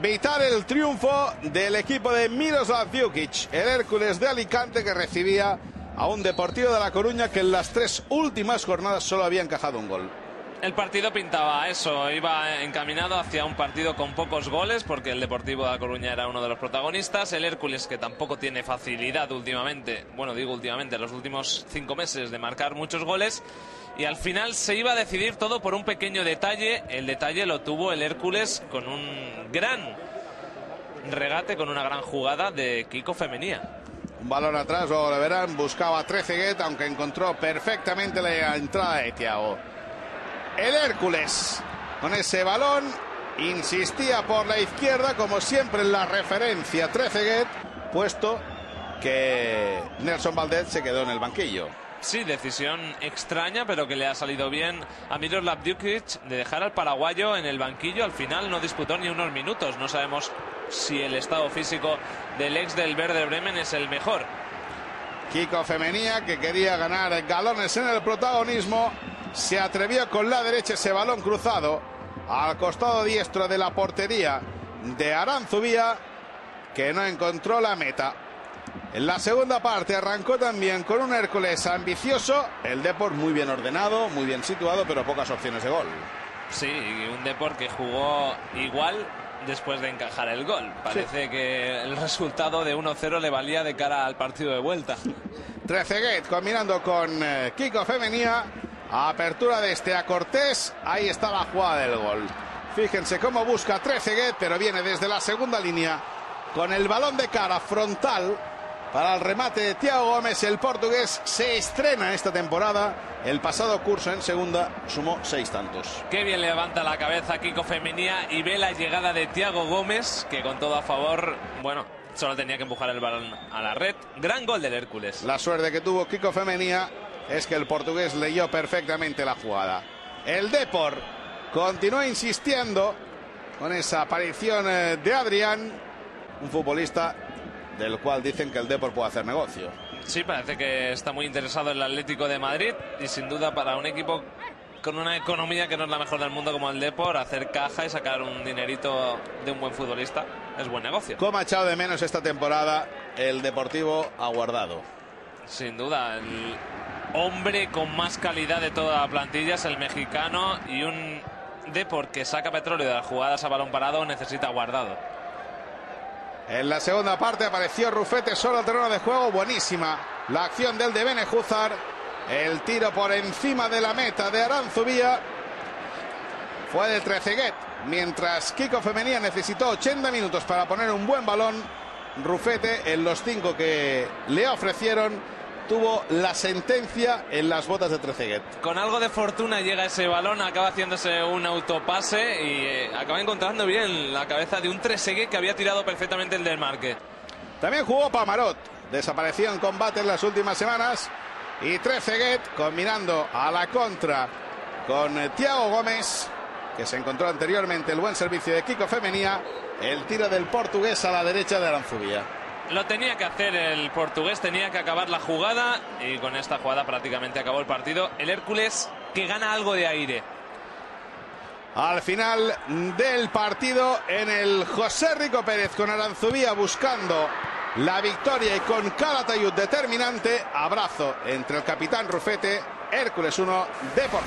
Vital el triunfo del equipo de Miroslav Djukic, el Hércules de Alicante que recibía a un Deportivo de La Coruña que en las tres últimas jornadas solo había encajado un gol. El partido pintaba eso, iba encaminado hacia un partido con pocos goles, porque el Deportivo de La Coruña era uno de los protagonistas. El Hércules, que tampoco tiene facilidad últimamente, bueno, digo últimamente, los últimos cinco meses de marcar muchos goles. Y al final se iba a decidir todo por un pequeño detalle. El detalle lo tuvo el Hércules con un gran regate, con una gran jugada de Kiko Femenía. Un balón atrás, lo verán, buscaba Treceguet, aunque encontró perfectamente la entrada de Thiago. El Hércules, con ese balón, insistía por la izquierda, como siempre en la referencia Treceguet, puesto que Nelson Valdez se quedó en el banquillo. Sí, decisión extraña, pero que le ha salido bien a Miroslav Djukic de dejar al paraguayo en el banquillo. Al final no disputó ni unos minutos. No sabemos si el estado físico del ex del Verde Bremen es el mejor. Kiko Femenía, que quería ganar galones en el protagonismo, se atrevió con la derecha ese balón cruzado al costado diestro de la portería de Aranzubía, que no encontró la meta. En la segunda parte arrancó también con un Hércules ambicioso, el Deport muy bien ordenado, muy bien situado, pero pocas opciones de gol. Sí, un Deport que jugó igual después de encajar el gol. Parece que el resultado de 1-0 le valía de cara al partido de vuelta. Treceguet combinando con eh, Kiko Femenía. Apertura de este a Cortés. Ahí está la jugada del gol. Fíjense cómo busca Treceguet, pero viene desde la segunda línea con el balón de cara frontal para el remate de Thiago Gómez. El portugués se estrena esta temporada. El pasado curso en segunda sumó seis tantos. Qué bien levanta la cabeza Kiko Femenía y ve la llegada de Thiago Gómez, que con todo a favor, bueno, solo tenía que empujar el balón a la red. Gran gol del Hércules. La suerte que tuvo Kiko Femenía es que el portugués leyó perfectamente la jugada. El Depor continúa insistiendo con esa aparición eh, de Adrián, un futbolista del cual dicen que el Depor puede hacer negocio. Sí, parece que está muy interesado en el Atlético de Madrid y sin duda para un equipo con una economía que no es la mejor del mundo como el Depor, hacer caja y sacar un dinerito de un buen futbolista es buen negocio. ¿Cómo ha echado de menos esta temporada el Deportivo aguardado? Sin duda, el hombre con más calidad de toda la plantilla es el mexicano y un Depor que saca petróleo de las jugadas a balón parado necesita guardado. En la segunda parte apareció Rufete solo al terreno de juego. Buenísima la acción del de Benejúzar. El tiro por encima de la meta de Aranzubía fue de Treceguet. Mientras Kiko Femenía necesitó 80 minutos para poner un buen balón, Rufete en los cinco que le ofrecieron tuvo la sentencia en las botas de Treceguet. Con algo de fortuna llega ese balón, acaba haciéndose un autopase y eh, acaba encontrando bien la cabeza de un Trezeguet que había tirado perfectamente el del marque. También jugó Pamarot, desapareció en combate en las últimas semanas. Y Treceguet combinando a la contra con eh, Thiago Gómez, que se encontró anteriormente el buen servicio de Kiko Femenía, el tiro del portugués a la derecha de Aranzubía. Lo tenía que hacer el portugués, tenía que acabar la jugada y con esta jugada prácticamente acabó el partido. El Hércules que gana algo de aire. Al final del partido en el José Rico Pérez con Aranzubía buscando la victoria y con Calatayud determinante, abrazo entre el capitán Rufete, Hércules 1, de por.